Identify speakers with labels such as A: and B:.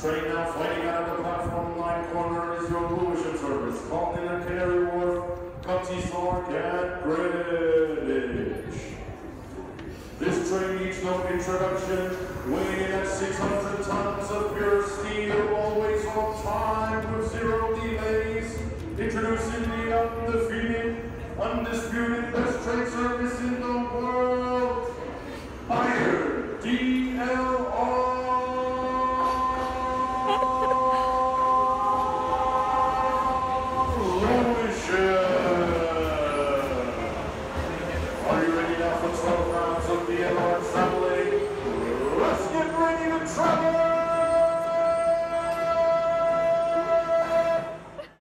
A: Train now fighting out of the platform line corner is your Lewisham service. Compton at Canary Wharf, Cutty Sark and Greenwich. This train needs no introduction, weighing in at 600 tons of pure steel, always on time with zero delays. Introducing the undefeated, undisputed best train service in the world, Iron D.